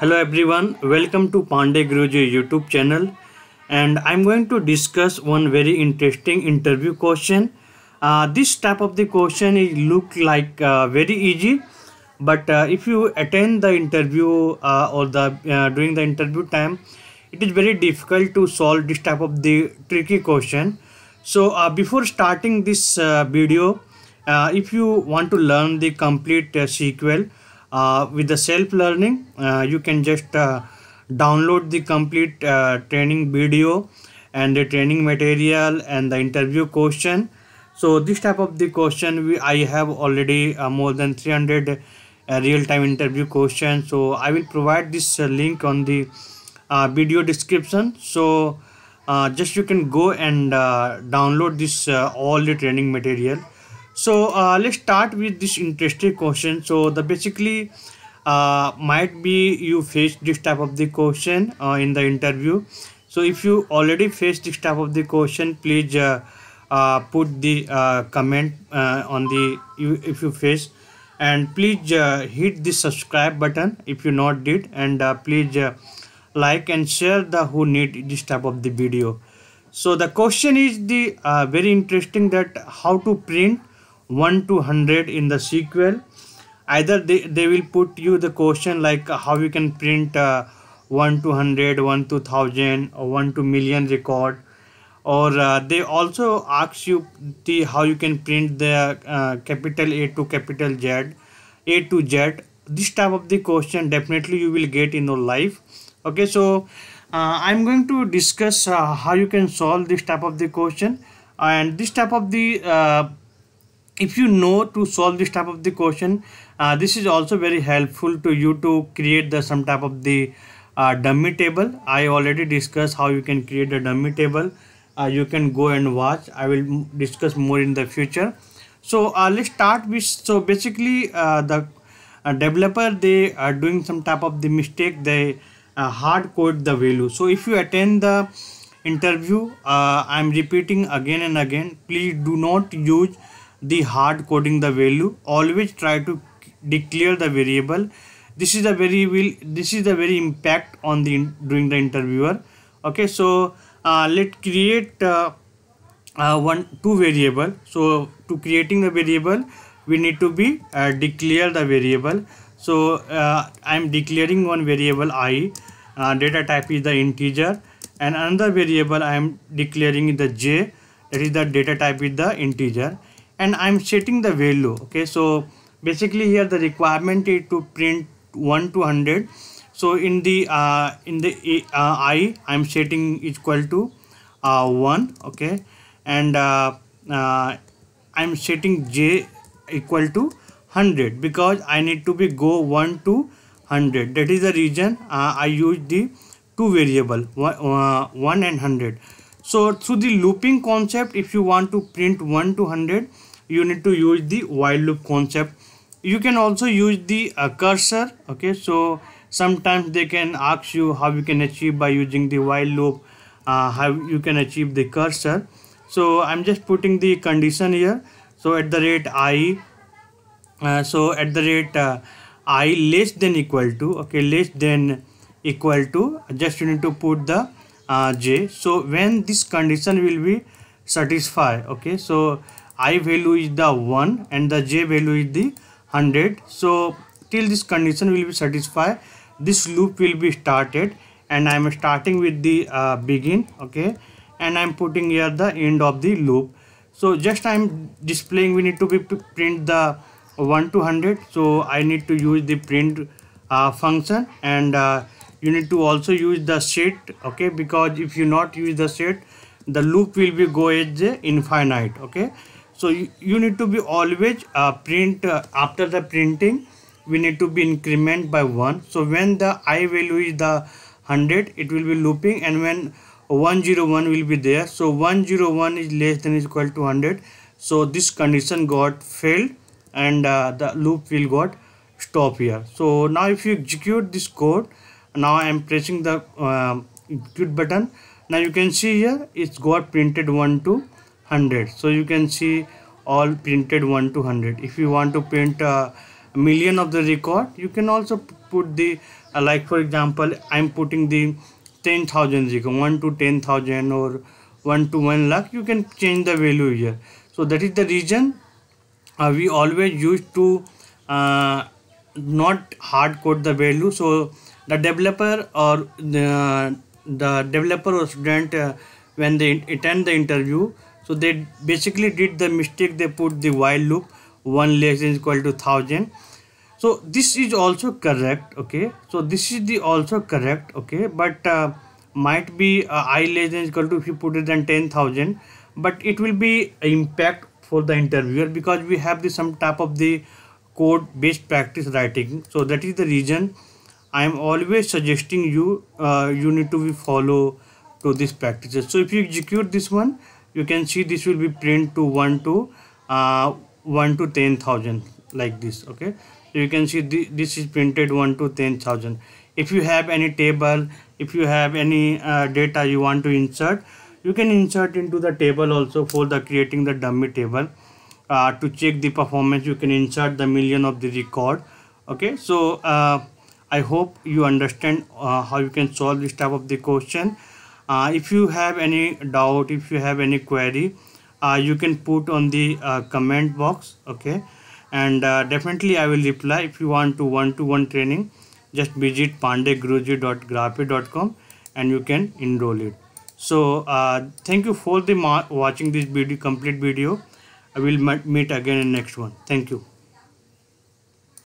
Hello everyone, welcome to Pandey Guruji YouTube channel and I'm going to discuss one very interesting interview question. Uh, this type of the question is look like uh, very easy but uh, if you attend the interview uh, or the uh, during the interview time it is very difficult to solve this type of the tricky question. So uh, before starting this video if you want to learn the complete SQL uh, with the self learning uh, you can just uh, download the complete uh, training video and the training material and the interview question. So this type of the question we i have already uh, more than 300 uh, real-time interview questions. So i will provide this link on the video description. So just you can go and download this all the training material so uh, let's start with this interesting question. So the basically uh, might be you face this type of the question uh, in the interview. So if you already face this type of the question please uh, uh, put the uh, comment on the you, if you face. And please hit the subscribe button if you not did. And please like and share the who need this type of the video. So the question is the uh, very interesting that how to print 1 to 100 in the SQL. Either they, they will put you the question like uh, how you can print uh, 1 to 100, 1 to 1000 or 1 to million record or uh, they also ask you the how you can print the uh, capital A to capital Z, A to Z. This type of the question definitely you will get in your life. Okay, so uh, I'm going to discuss uh, how you can solve this type of the question and this type of the if you know to solve this type of the question uh, this is also very helpful to you to create the some type of the uh, dummy table. I already discussed how you can create a dummy table. Uh, you can go and watch. I will discuss more in the future. So uh, let's start with so basically uh, the uh, developer they are doing some type of the mistake. They hard code the value. So if you attend the interview i'm repeating again and again please do not use the hard coding the value always try to declare the variable. This is the very will this is the very impact on the during the interviewer. Okay so uh, let create uh, uh, one two variable. So to creating the variable we need to be uh, declare the variable. So uh, i'm declaring one variable i uh, data type is the integer. And another variable i am declaring the j that is the data type is the integer and i'm setting the value okay? So basically here the requirement is to print 1 to 100 so in the uh, in the uh, i i'm setting equal to uh, 1 okay? And uh, uh, i'm setting j equal to 100 because i need to be go 1 to 100 that is the reason uh, i use the two variable one, uh, 1 and 100 so through the looping concept if you want to print 1 to 100 you need to use the while loop concept. You can also use the uh, cursor okay? So sometimes they can ask you how you can achieve by using the while loop uh, how you can achieve the cursor. So i'm just putting the condition here. So at the rate i uh, so at the rate uh, i less than equal to okay less than equal to just you need to put the uh, j. So when this condition will be satisfied okay? So i value is the 1 and the j value is the 100 so till this condition will be satisfied this loop will be started and i am starting with the uh, begin okay? And i'm putting here the end of the loop. So just i'm displaying we need to be print the 1 to 100 so i need to use the print uh, function and uh, you need to also use the set okay? Because if you not use the set the loop will be go as infinite okay so you, you need to be always uh, print uh, after the printing we need to be increment by 1 so when the i value is the 100 it will be looping and when 101 will be there. So 101 is less than is equal to 100 so this condition got failed and uh, the loop will got stop here. So now if you execute this code now i am pressing the uh, execute button. Now you can see here it's got printed 1 to 100 so you can see all printed 1 to 100 if you want to print a million of the record you can also put the uh, like for example i'm putting the 10000 record 1 to 10000 or 1 to 1 lakh you can change the value here. So that is the reason uh, we always used to uh, not hard code the value. So the developer or the, the developer or student uh, when they attend the interview so they basically did the mistake they put the while loop 1 less than equal to 1000 so this is also correct okay? So this is the also correct okay? But uh, might be uh, i less than equal to if you put it than 10000 but it will be impact for the interviewer because we have the some type of the code based practice writing. So that is the reason i am always suggesting you uh, you need to be follow to these practices. So if you execute this one you can see this will be print to 1 to uh, 1 to 10000 like this okay? So you can see th this is printed 1 to 10000 if you have any table if you have any uh, data you want to insert you can insert into the table also for the creating the dummy table. Uh, to check the performance you can insert the million of the record okay? So uh, i hope you understand uh, how you can solve this type of the question uh, if you have any doubt if you have any query uh, you can put on the uh, comment box okay? And definitely i will reply if you want to one-to-one -one training. Just visit pandeyguruji.graphy.com and you can enroll it. So uh, thank you for the watching this video complete video. I will meet again in next one. Thank you